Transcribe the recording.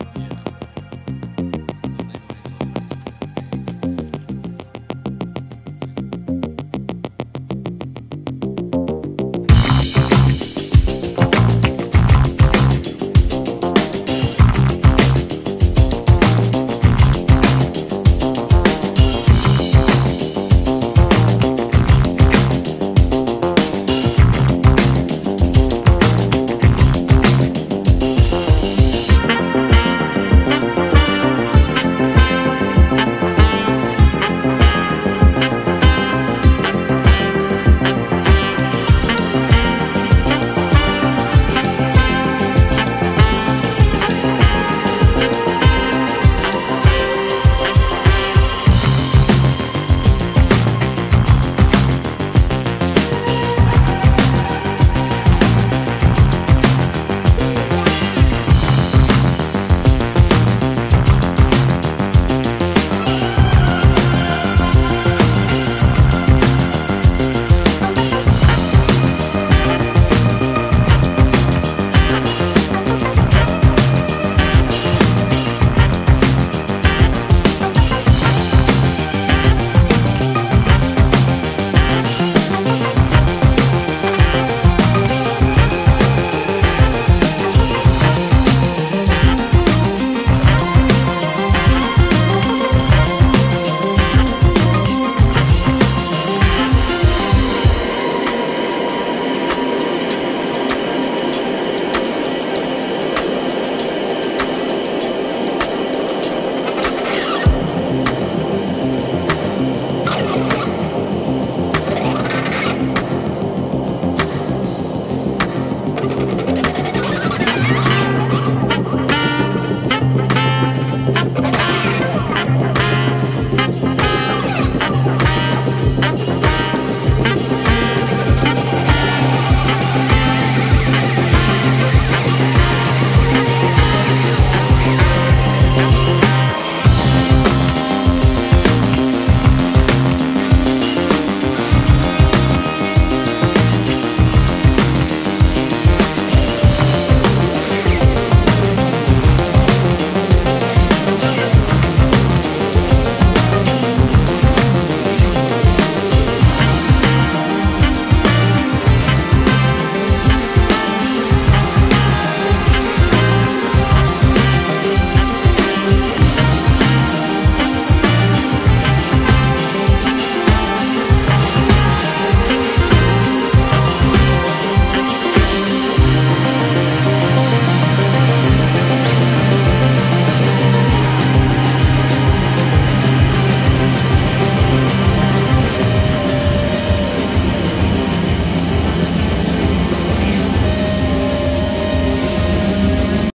Yeah.